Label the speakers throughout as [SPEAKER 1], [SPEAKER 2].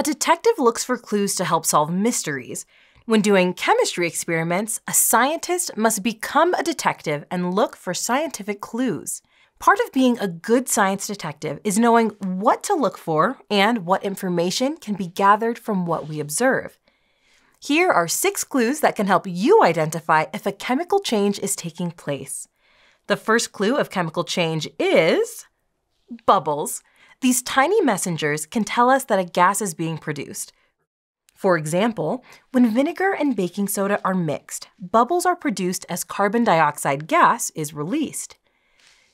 [SPEAKER 1] A detective looks for clues to help solve mysteries. When doing chemistry experiments, a scientist must become a detective and look for scientific clues. Part of being a good science detective is knowing what to look for and what information can be gathered from what we observe. Here are six clues that can help you identify if a chemical change is taking place. The first clue of chemical change is bubbles. These tiny messengers can tell us that a gas is being produced. For example, when vinegar and baking soda are mixed, bubbles are produced as carbon dioxide gas is released.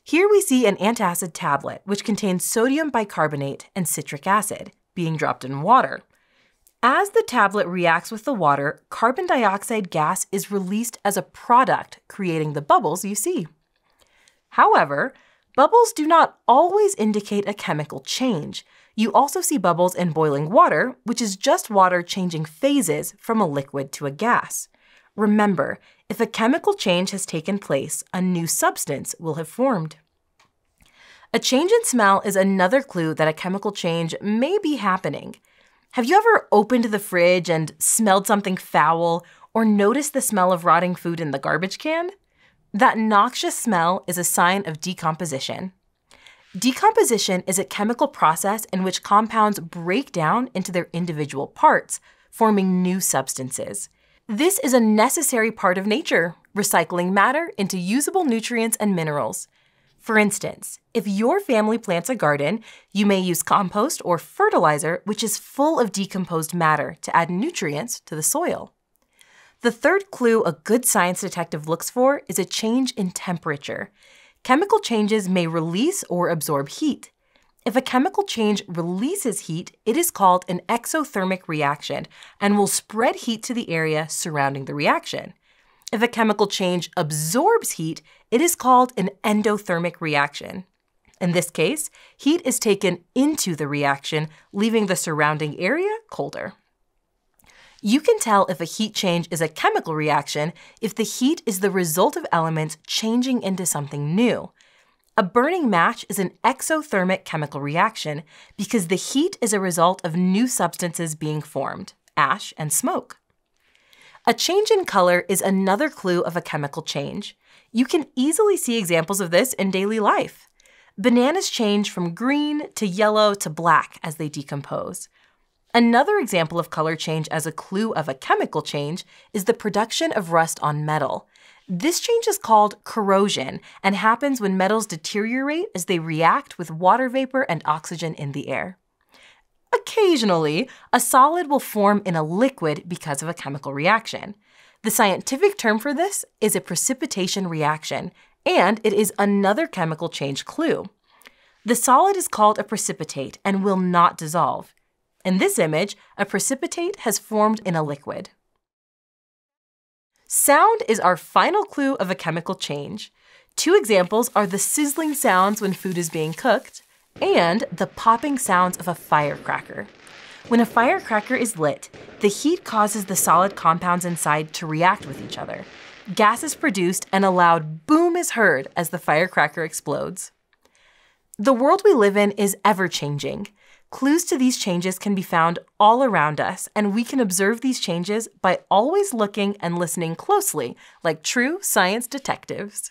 [SPEAKER 1] Here we see an antacid tablet, which contains sodium bicarbonate and citric acid, being dropped in water. As the tablet reacts with the water, carbon dioxide gas is released as a product, creating the bubbles you see. However, Bubbles do not always indicate a chemical change. You also see bubbles in boiling water, which is just water changing phases from a liquid to a gas. Remember, if a chemical change has taken place, a new substance will have formed. A change in smell is another clue that a chemical change may be happening. Have you ever opened the fridge and smelled something foul or noticed the smell of rotting food in the garbage can? That noxious smell is a sign of decomposition. Decomposition is a chemical process in which compounds break down into their individual parts, forming new substances. This is a necessary part of nature, recycling matter into usable nutrients and minerals. For instance, if your family plants a garden, you may use compost or fertilizer, which is full of decomposed matter to add nutrients to the soil. The third clue a good science detective looks for is a change in temperature. Chemical changes may release or absorb heat. If a chemical change releases heat, it is called an exothermic reaction and will spread heat to the area surrounding the reaction. If a chemical change absorbs heat, it is called an endothermic reaction. In this case, heat is taken into the reaction, leaving the surrounding area colder. You can tell if a heat change is a chemical reaction if the heat is the result of elements changing into something new. A burning match is an exothermic chemical reaction because the heat is a result of new substances being formed, ash and smoke. A change in color is another clue of a chemical change. You can easily see examples of this in daily life. Bananas change from green to yellow to black as they decompose. Another example of color change as a clue of a chemical change is the production of rust on metal. This change is called corrosion and happens when metals deteriorate as they react with water vapor and oxygen in the air. Occasionally, a solid will form in a liquid because of a chemical reaction. The scientific term for this is a precipitation reaction, and it is another chemical change clue. The solid is called a precipitate and will not dissolve. In this image, a precipitate has formed in a liquid. Sound is our final clue of a chemical change. Two examples are the sizzling sounds when food is being cooked and the popping sounds of a firecracker. When a firecracker is lit, the heat causes the solid compounds inside to react with each other. Gas is produced and a loud boom is heard as the firecracker explodes. The world we live in is ever changing. Clues to these changes can be found all around us, and we can observe these changes by always looking and listening closely like true science detectives.